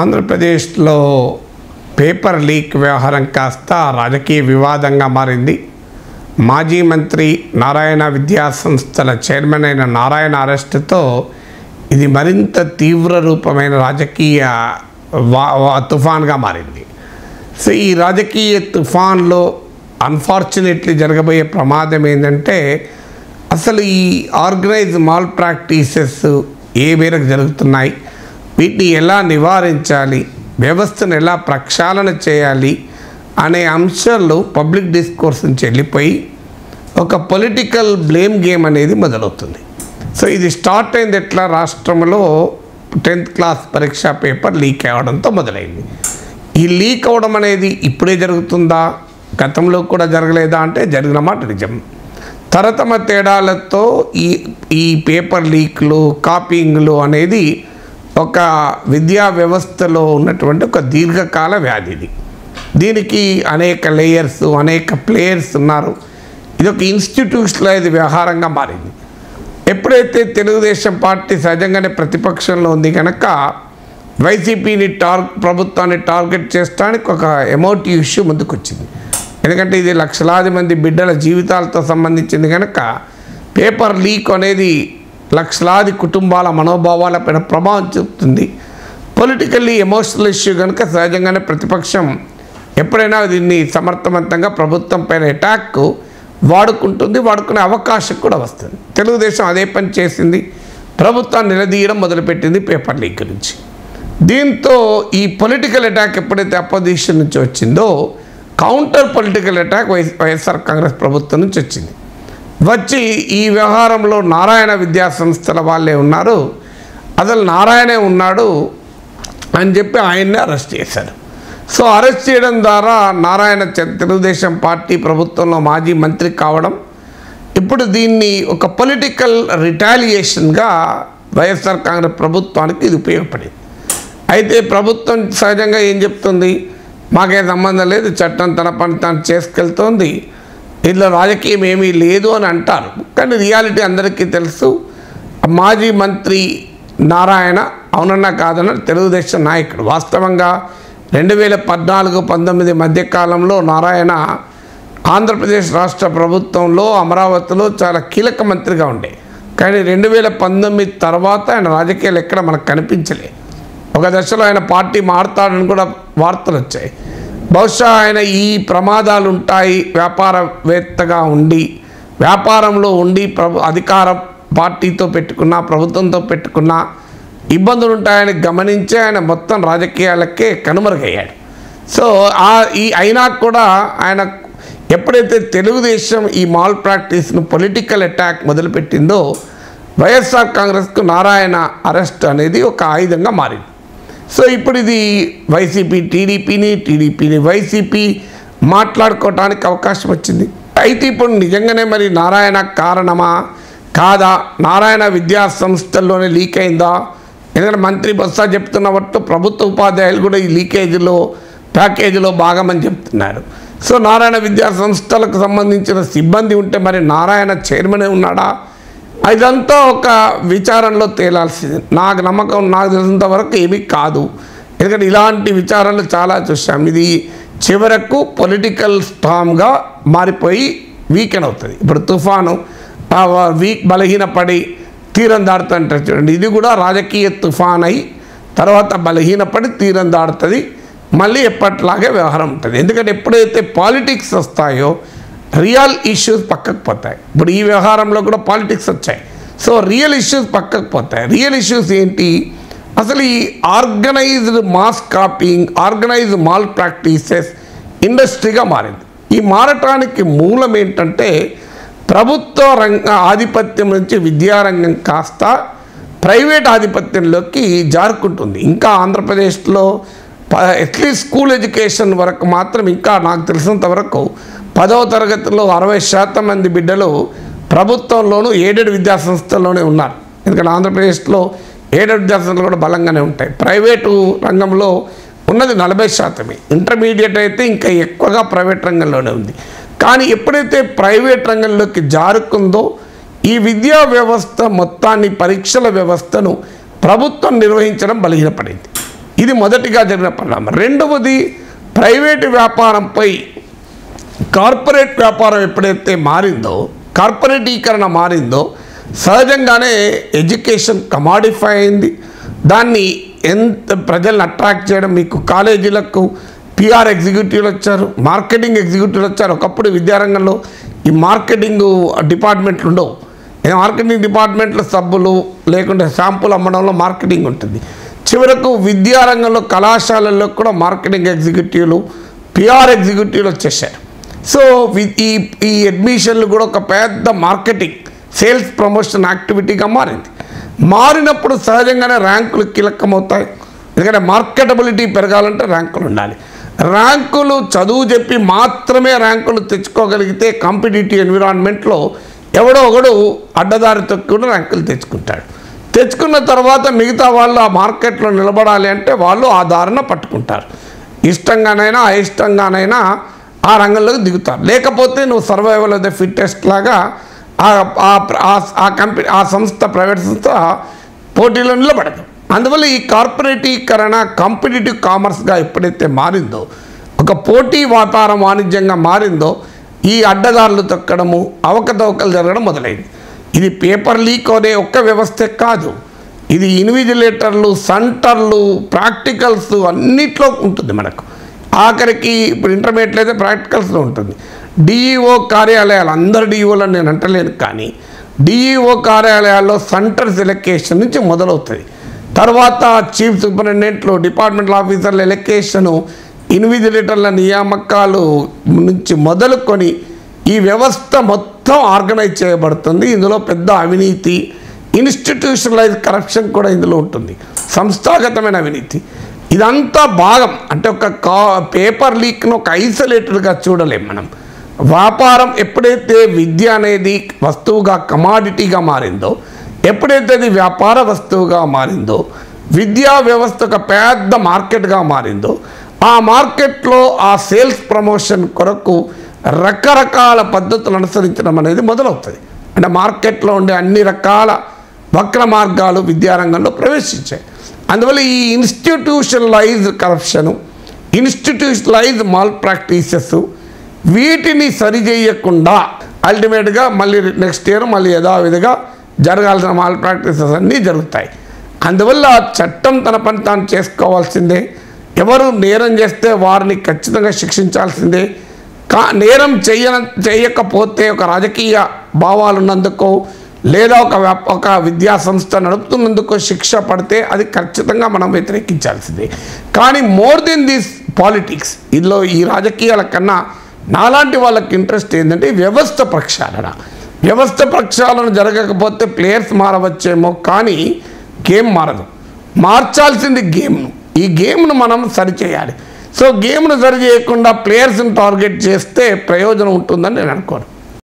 ఆంధ్రప్రదేశ్లో paper leak వ్యవహారం కాస్త రాజకీయ వివాదంగా మారింది. మాజీ మంత్రి నారాయణ విద్యా సంస్థల చైర్మన్ అయిన నారాయణ అరెస్టుతో ఇది మరింత తీవ్ర రూపమైన రాజకీయ వా తుఫాన్గా మారింది. సో ఈ రాజకీయ తుఫాన్లో అన్ఫార్చునేట్లీ జరగబోయే ప్రమాదం ఏంటంటే అసలు ఈ ఆర్గనైజ్ మాల్ ప్రాక్టీసెస్ ఏ మేరకు జరుగుతున్నాయి? వీటిని ఎలా నివారించాలి? వ్యవస్థను ఎలా ప్రక్షాళన చేయాలి? అనే అంశాల్లో పబ్లిక్ డిస్కోర్స్ నుంచి వెళ్ళిపోయి ఒక పొలిటికల్ బ్లేమ్ గేమ్ అనేది మొదలవుతుంది. సో ఇది స్టార్ట్ అయింది ఎట్లా? రాష్ట్రంలో టెన్త్ క్లాస్ పరీక్ష పేపర్ లీక్ అవ్వడంతో మొదలైంది. ఈ లీక్ అవ్వడం అనేది ఇప్పుడే జరుగుతుందా? గతంలో కూడా జరగలేదా అంటే జరిగిన మాట నిజం. తరతమ తేడాలతో ఈ ఈ పేపర్ లీక్లు కాపీయింగ్లు అనేది ఒక విద్యా వ్యవస్థలో ఉన్నటువంటి ఒక దీర్ఘకాల వ్యాధి ఇది దీనికి అనేక లేయర్స్ అనేక ప్లేయర్స్ ఉన్నారు. ఇది ఒక ఇన్స్టిట్యూషనలైజ్ వ్యవహారంగా మారింది. ఎప్పుడైతే తెలుగుదేశం పార్టీ సహజంగానే ప్రతిపక్షంలో ఉంది కనుక వైసీపీని టార్ ప్రభుత్వాన్ని టార్గెట్ చేయడానికి ఒక ఎమోటివ్ ఇష్యూ ముందుకొచ్చింది. ఎందుకంటే ఇది లక్షలాది మంది బిడ్డల జీవితాలతో సంబంధించింది కనుక పేపర్ లీక్ అనేది లక్షలాది కుటుంబాల మనోభావాలపైన ప్రభావం చూపుతుంది. పొలిటికల్లీ ఎమోషనల్ ఇష్యూ కనుక సహజంగానే ప్రతిపక్షం ఎప్పుడైనా దీన్ని సమర్థవంతంగా ప్రభుత్వం పైన అటాక్ వాడుకుంటుంది వాడుకునే అవకాశం కూడా వస్తుంది. తెలుగుదేశం అదే పని చేసింది. ప్రభుత్వాన్ని నిలదీయడం మొదలుపెట్టింది పేపర్ లీక్ నుంచి. దీంతో ఈ పొలిటికల్ అటాక్ ఎప్పుడైతే అపోజిషన్ నుంచి వచ్చిందో counter political attack YS YSR Congress ప్రభుత్వం నుంచి వచ్చింది. వచ్చి ఈ వ్యవహారంలో నారాయణ విద్యా సంస్థల వాళ్ళే ఉన్నారు. అసలు నారాయణే ఉన్నాడు అని చెప్పి ఆయన్ని అరెస్ట్ చేశారు. సో అరెస్ట్ చేయడం ద్వారా నారాయణ తెలుగుదేశం పార్టీ ప్రభుత్వంలో మాజీ మంత్రి కావడం ఇప్పుడు దీన్ని ఒక పొలిటికల్ రిటాలియేషన్గా వైఎస్ఆర్ కాంగ్రెస్ ప్రభుత్వానికి ఇది ఉపయోగపడింది. అయితే ప్రభుత్వం సహజంగా ఏం చెప్తుంది? మాకే సంబంధం లేదు చట్టం తన పని తాను చేసుకెళ్తోంది. ఇందులో రాజకీయం ఏమీ లేదు అని అంటారు. కానీ రియాలిటీ అందరికీ తెలుసు. మాజీ మంత్రి నారాయణ అవునన్నా కాదన్న తెలుగుదేశం నాయకుడు. వాస్తవంగా రెండు వేల పద్నాలుగు పంతొమ్మిది మధ్యకాలంలో నారాయణ ఆంధ్రప్రదేశ్ రాష్ట్ర ప్రభుత్వంలో అమరావతిలో చాలా కీలక మంత్రిగా ఉండే. కానీ రెండు వేల పంతొమ్మిది తర్వాత ఆయన రాజకీయాలు ఎక్కడ మనకు కనిపించలే. ఒక దశలో ఆయన పార్టీ మారుతాడని కూడా వార్తలు వచ్చాయి. బహుశా ఆయన ఈ ప్రమాదాలు ఉంటాయి వ్యాపారవేత్తగా ఉండి వ్యాపారంలో ఉండి ప్రభు అధికార పార్టీతో పెట్టుకున్న ప్రభుత్వంతో పెట్టుకున్న ఇబ్బందులు ఉంటాయని గమనించి ఆయన మొత్తం రాజకీయాలకే కనుమరుగయ్యాడు. సో ఆ ఈ అయినా కూడా ఆయన ఎప్పుడైతే తెలుగుదేశం ఈ మాల్ ప్రాక్టీస్ను పొలిటికల్ అటాక్ మొదలుపెట్టిందో వైఎస్ఆర్ కాంగ్రెస్కు నారాయణ అరెస్ట్ అనేది ఒక ఆయుధంగా మారింది. సో ఇప్పుడు ఇది వైసీపీ టీడీపీని టీడీపీని వైసీపీ మాట్లాడుకోవటానికి అవకాశం వచ్చింది. అయితే ఇప్పుడు నిజంగానే మరి నారాయణ కారణమా? కాదా? నారాయణ విద్యా సంస్థల్లోనే లీక్ అయిందా? ఎందుకంటే మంత్రి బొత్స చెప్తున్నట్టు ప్రభుత్వ ఉపాధ్యాయులు కూడా ఈ లీకేజీలో ప్యాకేజీలో భాగమని చెప్తున్నారు. సో నారాయణ విద్యా సంస్థలకు సంబంధించిన సిబ్బంది ఉంటే మరి నారాయణ చైర్మనే ఉన్నాడా? ఇదంతా ఒక విచారణలో తేలాల్సింది. నాకు నమ్మకం నాకు తెలిసినంత వరకు ఏమీ కాదు. ఎందుకంటే ఇలాంటి విచారణలు చాలా చూసాం ఇది చివరకు పొలిటికల్ స్టామ్గా మారిపోయి వీకెండ్ అవుతుంది. ఇప్పుడు తుఫాను వీక్ బలహీనపడి తీరం దాడుతుంటారు చూడండి. ఇది కూడా రాజకీయ తుఫాన్ అయి తర్వాత బలహీనపడి తీరం దాడుతుంది మళ్ళీ ఎప్పట్లాగే వ్యవహారం ఉంటుంది. ఎందుకంటే ఎప్పుడైతే పాలిటిక్స్ వస్తాయో రియల్ ఇష్యూస్ పక్కకు పోతాయి. ఇప్పుడు ఈ వ్యవహారంలో కూడా పాలిటిక్స్ వచ్చాయి. సో రియల్ ఇష్యూస్ పక్కకు పోతాయి. రియల్ ఇష్యూస్ ఏంటి? అసలు ఈ organised mass copying organised malpractices ఇండస్ట్రీగా మారింది. ఈ మారటానికి మూలం ఏంటంటే ప్రభుత్వ రంగ ఆధిపత్యం నుంచి విద్యారంగం కాస్త ప్రైవేట్ ఆధిపత్యంలోకి జారుకుంటుంది. ఇంకా ఆంధ్రప్రదేశ్లో అట్లీస్ట్ స్కూల్ ఎడ్యుకేషన్ వరకు మాత్రం ఇంకా నాకు తెలిసినంత వరకు పదవ తరగతిలో అరవై శాతం మంది బిడ్డలు ప్రభుత్వంలోనూ ఎయిడెడ్ విద్యాసంస్థల్లోనే ఉన్నారు. ఎందుకంటే ఆంధ్రప్రదేశ్లో ఎయిడెడ్ విద్యాసంస్థలు కూడా బలంగానే ఉంటాయి. ప్రైవేటు రంగంలో ఉన్నది నలభై శాతమే. ఇంటర్మీడియట్ అయితే ఇంకా ఎక్కువగా ప్రైవేట్ రంగంలోనే ఉంది. కానీ ఎప్పుడైతే ప్రైవేట్ రంగంలోకి జారుకుందో ఈ విద్యా వ్యవస్థ మొత్తాన్ని పరీక్షల వ్యవస్థను ప్రభుత్వం నిర్వహించడం బలహీనపడింది. ఇది మొదటిగా జరిగిన పరిణామం. రెండవది ప్రైవేటు వ్యాపారంపై కార్పొరేట్ వ్యాపారం ఎప్పుడైతే మారిందో కార్పొరేటీకరణ మారిందో సహజంగానే ఎడ్యుకేషన్ కమాడిఫై అయింది. దాన్ని ఎంత ప్రజల్ని అట్రాక్ట్ చేయడం మీకు కాలేజీలకు పిఆర్ ఎగ్జిక్యూటివ్లు వచ్చారు మార్కెటింగ్ ఎగ్జిక్యూటివ్లు వచ్చారు. ఒకప్పుడు విద్యారంగంలో ఈ మార్కెటింగ్ డిపార్ట్మెంట్లు ఉండవు. మార్కెటింగ్ డిపార్ట్మెంట్లో సబ్బులు లేకుంటే షాంపూలు అమ్మడంలో మార్కెటింగ్ ఉంటుంది. చివరకు విద్యారంగంలో కళాశాలల్లో కూడా మార్కెటింగ్ ఎగ్జిక్యూటివ్లు పిఆర్ ఎగ్జిక్యూటివ్లు వచ్చేసారు సో వి- ఈ ఈ అడ్మిషన్లు కూడా ఒక పెద్ద మార్కెటింగ్ సేల్స్ ప్రమోషన్ యాక్టివిటీగా మారింది. మారినప్పుడు సహజంగానే ర్యాంకులు కీలకమవుతాయి. ఎందుకంటే మార్కెటబిలిటీ పెరగాలంటే ర్యాంకులు ఉండాలి. ర్యాంకులు చదువు చెప్పి మాత్రమే ర్యాంకులు తెచ్చుకోగలిగితే కాంపిటేటివ్ ఎన్విరాన్మెంట్లో ఎవడో ఒకడు అడ్డదారితో కూడా ర్యాంకులు తెచ్చుకుంటాడు. తెచ్చుకున్న తర్వాత మిగతా వాళ్ళు ఆ మార్కెట్లో నిలబడాలి అంటే వాళ్ళు ఆ దారిన పట్టుకుంటారు. ఇష్టంగానైనా అయిష్టంగానైనా ఆ రంగంలోకి దిగుతారు. లేకపోతే నువ్వు సర్వైవల్ ఆఫ్ ద ఫిట్టెస్ట్ లాగా ఆ ఆ- కంపెనీ ఆ సంస్థ ప్రైవేట్ సంస్థ పోటీలో నిలబడదు. అందువల్ల ఈ కార్పొరేటీకరణ కాంపిటేటివ్ కామర్స్గా ఎప్పుడైతే మారిందో ఒక పోటీ వాతావరణం వాణిజ్యంగా మారిందో ఈ అడ్డదారులు తొక్కడము అవకతవకలు జరగడం మొదలైంది. ఇది పేపర్ లీక్ అనే ఒక్క వ్యవస్థే కాదు. ఇది ఇన్విజిలేటర్లు సెంటర్లు ప్రాక్టికల్స్ అన్నిట్లో ఉంటుంది మనకు. ఆఖరికి ఇప్పుడు ఇంటర్మీడియట్ అయితే ప్రాక్టికల్స్లో ఉంటుంది. డిఈఓ కార్యాలయాలు అందరు డిఈఓలు నేను అంటలేను కానీ డిఈఓ కార్యాలయాల్లో సెంటర్ సెలెక్షన్ నుంచి మొదలవుతుంది. తర్వాత చీఫ్ సూపరింటెండెంట్లు డిపార్ట్మెంటల్ ఆఫీసర్ల ఎలక్కేషను ఇన్విజిలేటర్ల నియామకాలు నుంచి మొదలుకొని ఈ వ్యవస్థ మొత్తం ఆర్గనైజ్ చేయబడుతుంది. ఇందులో పెద్ద అవినీతి ఇన్స్టిట్యూషనలైజ్ కరప్షన్ కూడా ఇందులో ఉంటుంది. సంస్థాగతమైన అవినీతి. ఇదంతా భాగం. అంటే ఒక కా పేపర్ లీక్ను ఒక ఐసోలేటెడ్గా చూడలేం మనం. వ్యాపారం ఎప్పుడైతే విద్య అనేది వస్తువుగా కమాడిటీగా మారిందో ఎప్పుడైతే అది వ్యాపార వస్తువుగా మారిందో విద్యా వ్యవస్థ ఒక పెద్ద మార్కెట్గా మారిందో ఆ మార్కెట్లో ఆ సేల్స్ ప్రమోషన్ కొరకు రకరకాల పద్ధతులు అనుసరించడం అనేది మొదలవుతుంది. అంటే మార్కెట్లో ఉండే అన్ని రకాల వక్ర మార్గాలు విద్యారంగంలో ప్రవేశించాయి. అందువల్ల ఈ institutionalise corruption institutionalise malpractices వీటిని సరిచేయకుండా అల్టిమేట్గా మళ్ళీ నెక్స్ట్ ఇయర్ మళ్ళీ యథావిధిగా జరగాల్సిన మాల్ ప్రాక్టీసెస్ అన్నీ జరుగుతాయి. అందువల్ల చట్టం తన పని తాను చేసుకోవాల్సిందే. ఎవరు నేరం చేస్తే వారిని ఖచ్చితంగా శిక్షించాల్సిందే. కా నేరం చేయ చేయకపోతే ఒక రాజకీయ భావాలు ఉన్నందుకు లేదా ఒక ఒక విద్యా సంస్థ నడుపుతున్నందుకు శిక్ష పడితే అది ఖచ్చితంగా మనం వ్యతిరేకించాల్సిందే. కానీ మోర్ దెన్ దిస్ పాలిటిక్స్ ఇందులో ఈ రాజకీయాల కన్నా నాలాంటి వాళ్ళకి ఇంట్రెస్ట్ ఏంటంటే వ్యవస్థ ప్రక్షాళన. వ్యవస్థ ప్రక్షాళన జరగకపోతే ప్లేయర్స్ మారవచ్చేమో కానీ గేమ్ మారదు. మార్చాల్సింది గేమ్ను. ఈ గేమ్ను మనం సరిచేయాలి. సో గేమ్ను సరి చేయకుండా ప్లేయర్స్ని టార్గెట్ చేస్తే ప్రయోజనం ఉంటుందని నేను అనుకోను.